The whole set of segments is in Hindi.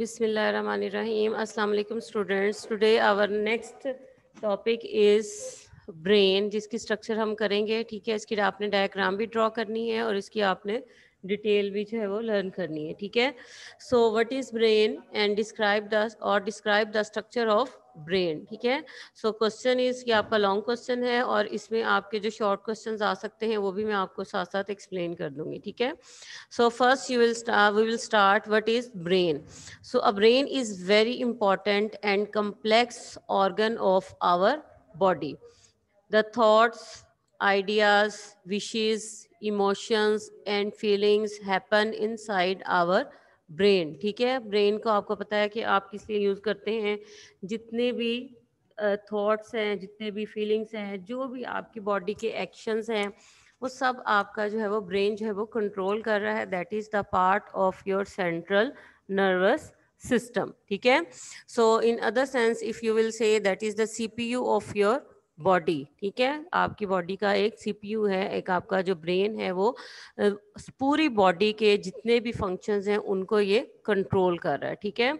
Bismillahirrahmanirrahim. Assalamu alaikum students. Today our next topic is brain जिसकी स्ट्रक्चर हम करेंगे ठीक है, इसकी आपने डायग्राम भी ड्रॉ करनी है और इसकी आपने डिटेल भी जो है वो लर्न करनी है ठीक है so what is brain and describe the और describe the structure of brain ठीक है? सो क्वेश्चन इज़ कि आपका लॉन्ग क्वेश्चन है और इसमें आपके जो शॉर्ट क्वेश्चन आ सकते हैं वो भी मैं आपको साथ साथ एक्सप्लेन कर दूँगी ठीक है? So first you will we will start what is brain so a brain is very important and complex organ of our body the thoughts, ideas, wishes, emotions and feelings happen inside our brain, ठीक है? ब्रेन को आपको पता है कि आप किस लिए यूज़ करते हैं। जितने भी थॉट्स हैं, जितने भी फीलिंग्स हैं, जो भी आपकी बॉडी के एक्शंस हैं, वो सब आपका जो है, वो ब्रेन जो है, वो कंट्रोल कर रहा है। That is the part of your central nervous system ठीक है? So in other sense if you will say that is the CPU of your body ठीक है? आपकी बॉडी का एक सीपीयू है, एक आपका जो ब्रेन है वो पूरी बॉडी के जितने भी फ़ंक्शंस हैं उनको ये कंट्रोल कर रहा है, ठीक है?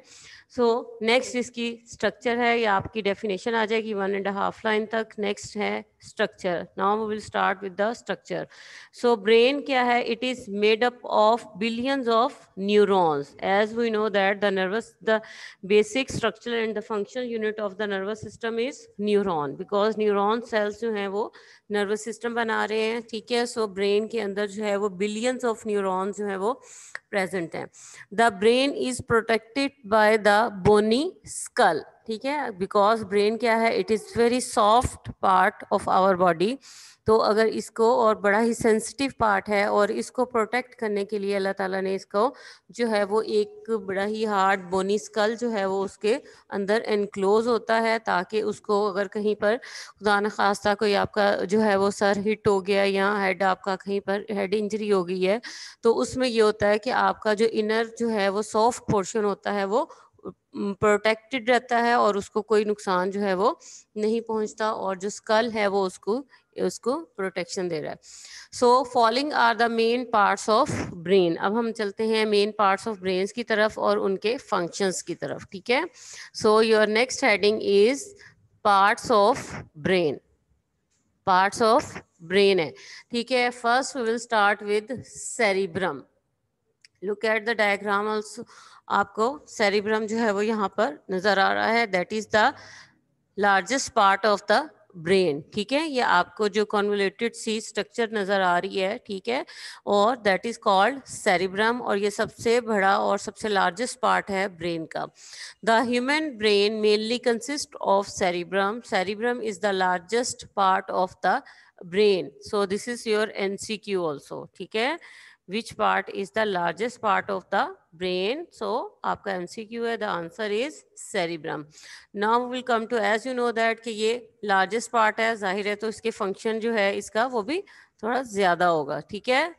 सो नेक्स्ट इसकी स्ट्रक्चर है, या आपकी डेफिनेशन आ जाएगी वन एंड हाफ़ लाइन तक नेक्स्ट है structure now we will start with the structure so brain क्या है? It is made up of billions of neurons as we know that the nervous the basic structure and the functional unit of the nervous system is neuron because neuron cells जो हैं वो नर्वस सिस्टम बना रहे हैं, ठीक है? सो ब्रेन के अंदर जो है वो बिलियंस ऑफ़ न्यूरॉन्स जो है वो प्रेजेंट हैं। The brain is protected by the bony skull ठीक है? बिकॉज़ ब्रेन क्या है? It is very soft part of our body तो अगर इसको और बड़ा ही सेंसिटिव पार्ट है और इसको प्रोटेक्ट करने के लिए अल्लाह ताला ने इसको जो है वो एक बड़ा ही हार्ड बोनी स्कल जो है वो उसके अंदर एनक्लोज होता है ताकि उसको अगर कहीं पर खुदा न खास्ता कोई आपका जो है वो सर हिट हो गया या हेड आपका कहीं पर हेड इंजरी हो गई है तो उसमें ये होता है कि आपका जो इनर जो है वो सॉफ्ट पोर्शन होता है वो प्रोटेक्टेड रहता है और उसको कोई नुकसान जो है वो नहीं पहुँचता और जो स्कल है वो उसको उसको प्रोटेक्शन दे रहा है। So following are the main parts of brain अब हम चलते हैं मेन पार्ट्स ऑफ़ ब्रेन की तरफ़ और उनके फ़ंक्शंस की तरफ़, ठीक है? So your next heading is parts of brain parts of brain है, ठीक है? First we will start with cerebrum look at the diagram also आपको सेरिब्रम जो है वो यहाँ पर नज़र आ रहा है. That is the largest part of the brain ठीक है? ये आपको जो कॉन्वलेटेड सी स्ट्रक्चर नज़र आ रही है, ठीक है? और दैट इज़ कॉल्ड सेरिब्रम और ये सबसे बड़ा और सबसे लार्जेस्ट पार्ट है ब्रेन का. The human brain mainly consist of cerebrum cerebrum is the largest part of the brain so this is your MCQ also ठीक है? Which part is the largest part of the brain so आपका एम सी क्यू है the answer is cerebrum now will come to as you know that कि ये लार्जेस्ट पार्ट है, ज़ाहिर है तो इसके फ़ंक्शन जो है, इसका वो भी थोड़ा ज़्यादा होगा, ठीक है?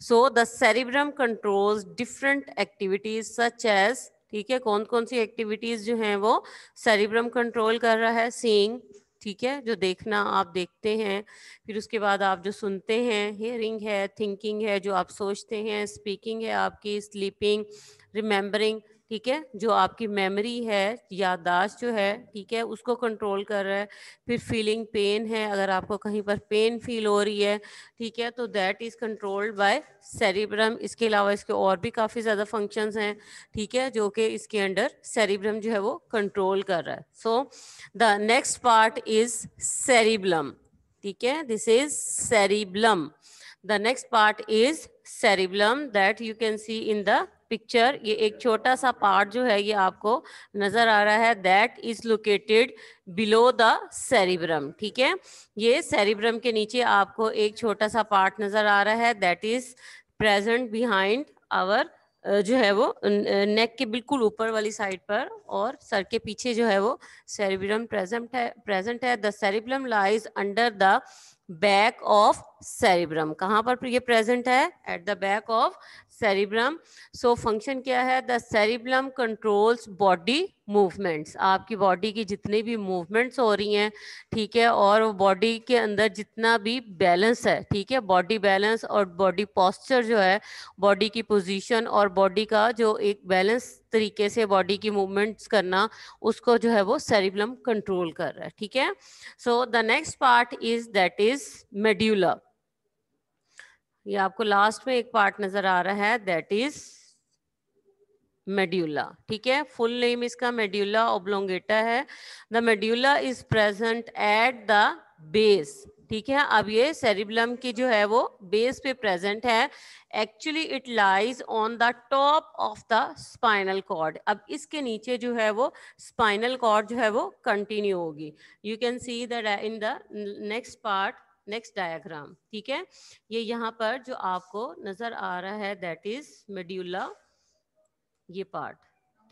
So the cerebrum controls different activities such as ठीक है कौन कौन सी एक्टिविटीज़ जो हैं वो सेरिब्रम कंट्रोल कर रहा है सींग ठीक है, जो देखना आप देखते हैं, फिर उसके बाद आप जो सुनते हैं हियरिंग है थिंकिंग है, जो आप सोचते हैं स्पीकिंग है आपकी स्लीपिंग रिमेम्बरिंग ठीक है? जो आपकी मेमोरी है, याददाश्त जो है, ठीक है, उसको कंट्रोल कर रहा है। फिर फीलिंग पेन है, अगर आपको कहीं पर पेन फील हो रही है, ठीक है तो that is controlled by cerebrum इसके अलावा इसके और भी काफ़ी ज़्यादा फ़ंक्शंस हैं, ठीक है, जो कि इसके अंडर सेरिब्रम जो है वो कंट्रोल कर रहा है। So the next part is cerebellum ठीक है? This is cerebellum the next part is cerebellum that you can see in the picture ये एक छोटा सा पार्ट जो है, ये आपको नज़र आ रहा है that is located below the cerebrum ठीक है? ये सेरिब्रम के नीचे आपको एक छोटा सा पार्ट नज़र आ रहा है that is present behind our जो है वो नेक के बिल्कुल ऊपर वाली साइड पर और सर के पीछे जो है वो सेरिब्रम प्रेजेंट है प्रेजेंट है। The cerebrum lies under the back of cerebrum कहाँ पर ये प्रेजेंट है? At the back of cerebrum so function क्या है? The cerebrum controls body movements आपकी बॉडी की जितनी भी मूवमेंट्स हो रही हैं, ठीक है? और बॉडी के अंदर जितना भी बैलेंस है, ठीक है? बॉडी बैलेंस और बॉडी पॉस्चर जो है बॉडी की पोजीशन और बॉडी का जो एक बैलेंस तरीके से बॉडी की मूवमेंट्स करना, उसको जो है वो सेरिब्लम कंट्रोल कर रहा है, ठीक है? So the next part is that is medulla ये आपको लास्ट में एक पार्ट नज़र आ रहा है दैट इज़ मेड्यूला ठीक है? फुल नेम इसका मेड्यूला ओब्लोंगेटा है। The medulla is present at the base ठीक है? अब ये सेरिब्लम की जो है वो बेस पे प्रेजेंट है। Actually it lies on the top of the spinal cord अब इसके नीचे जो है वो स्पाइनल कॉर्ड जो है वो कंटिन्यू होगी। You can see that in the next part next diagram, ठीक है? ये यहाँ पर जो आपको नज़र आ रहा है दैट इज़ मेड्यूला ये पार्ट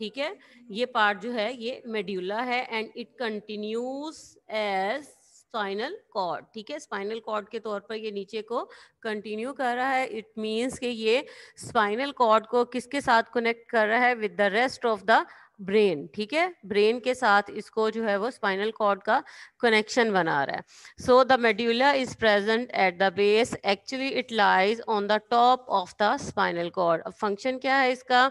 ठीक है? ये पार्ट जो है, ये मेड्यूला है and it continues as spinal cord ठीक है? स्पाइनल कॉर्ड के तौर पर ये नीचे को कंटिन्यू कर रहा है। इट मींस कि ये स्पाइनल कॉर्ड को किसके साथ कनेक्ट कर रहा है? With the rest of the brain, ठीक है? ब्रेन के साथ इसको जो है वो स्पाइनल कॉर्ड का कनेक्शन बना रहा है। So the medulla is present at the base actually it lies on the top of the spinal cord अब फ़ंक्शन क्या है इसका?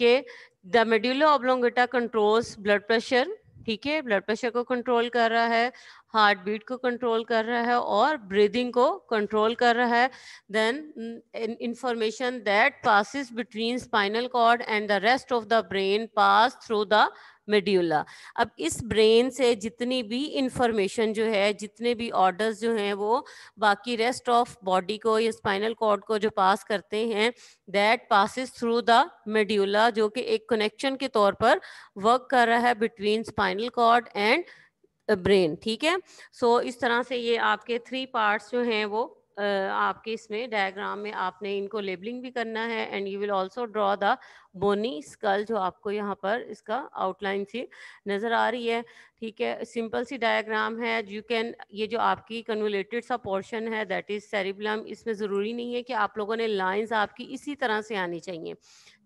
कि the medulla oblongata controls blood pressure ठीक है ब्लड प्रेशर को कंट्रोल कर रहा है हार्ट बीट को कंट्रोल कर रहा है और ब्रीदिंग को कंट्रोल कर रहा है then information that passes between spinal cord and the rest of the brain pass through the medulla अब इस ब्रेन से जितनी भी इंफॉर्मेशन जो है जितने भी ऑर्डर्स जो हैं वो बाकी रेस्ट ऑफ़ बॉडी को या स्पाइनल कॉर्ड को जो पास करते हैं that passes through the medulla जो कि एक कनेक्शन के तौर पर वर्क कर रहा है between spinal cord and brain ठीक है? सो so, इस तरह से ये आपके थ्री पार्ट्स जो हैं वो आपके इसमें डायग्राम में आपने इनको लेबलिंग भी करना है and you will also draw the bony skull जो आपको यहाँ पर इसका आउटलाइन सी नज़र आ रही है। ठीक है सिंपल सी डायग्राम है। यू कैन ये जो आपकी कन्वलेटेड सा पोर्शन है दैट इज़ सेरिब्लम इसमें ज़रूरी नहीं है कि आप लोगों ने लाइंस आपकी इसी तरह से आनी चाहिए।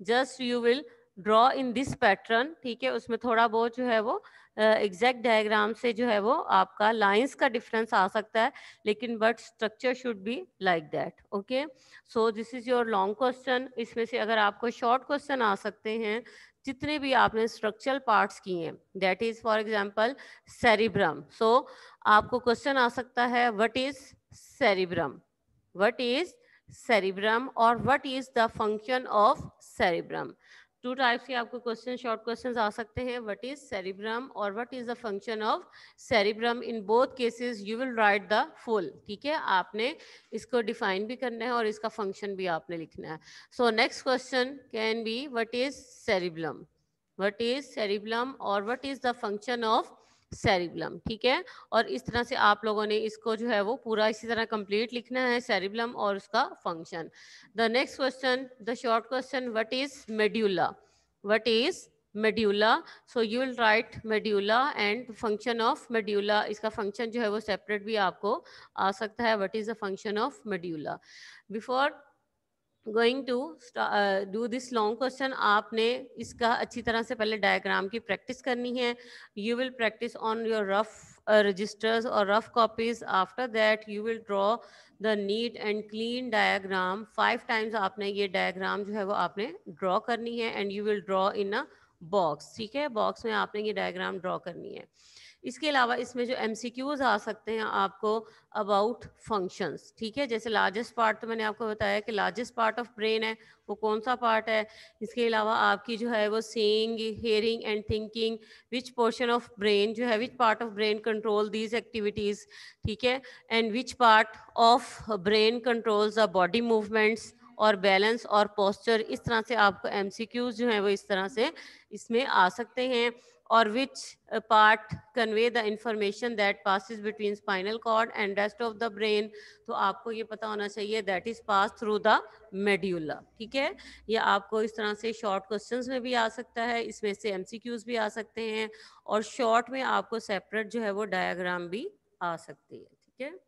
Just you will draw in this pattern ठीक है उसमें थोड़ा बहुत जो है वो एग्जैक्ट uh, डायग्राम से जो है वो आपका लाइंस का डिफरेंस आ सकता है लेकिन but structure should be like that okay so this is your long question इसमें से अगर आपको शॉर्ट क्वेश्चन आ सकते हैं जितने भी आपने स्ट्रक्चरल पार्ट्स किए हैं that is for example cerebrum so आपको क्वेश्चन आ सकता है what is cerebrum what is cerebrum और what is the function of cerebrum two types के आपको क्वेश्चन शॉर्ट क्वेश्चन आ सकते हैं. व्हाट इज़ सेरिब्रम और what is the function of cerebrum in both cases you will write the full ठीक है? आपने इसको डिफाइन भी करना है और इसका फ़ंक्शन भी आपने लिखना है. So next question can be what is cerebellum what is cerebellum और what is the function of cerebellum ठीक है? और इस तरह से आप लोगों ने इसको जो है वो पूरा इसी तरह कंप्लीट लिखना है सेरिब्लम और उसका function the next question the short question what is medulla what is medulla so you will write medulla and function of medulla इसका फ़ंक्शन जो है वो सेपरेट भी आपको आ सकता है. What is the function of medulla before going to do this long question आपने इसका अच्छी तरह से पहले डायग्राम की प्रैक्टिस करनी है। You will practice on your rough registers और rough copies after that you will draw the neat and clean diagram five times आपने ये डायग्राम जो है वो आपने ड्रॉ करनी है and you will draw in a box ठीक है? बॉक्स में आपने ये डायग्राम ड्रॉ करनी है। इसके अलावा इसमें जो एम आ सकते हैं, आपको अबाउट फ़ंक्शंस ठीक है? जैसे लार्जेस्ट पार्ट तो मैंने आपको बताया कि लार्जेस्ट पार्ट ऑफ़ ब्रेन है, वो कौन सा पार्ट है? इसके अलावा आपकी जो है वो seeing hearing and thinking which portion of brain जो है which part of brain control these activities ठीक है? And which part of brain controls the body movements और बैलेंस और पोस्चर, इस तरह से आपको एम जो हैं वो इस तरह से इसमें आ सकते हैं। और which part convey the information that pass between spinal cord and rest of the brain तो आपको ये पता होना चाहिए that is pass through the medulla ठीक है? या आपको इस तरह से शॉर्ट क्वेश्चन में भी आ सकता है, इसमें से एम भी आ सकते हैं, और शॉर्ट में आपको सेपरेट जो है वो डायाग्राम भी आ सकती है, ठीक है?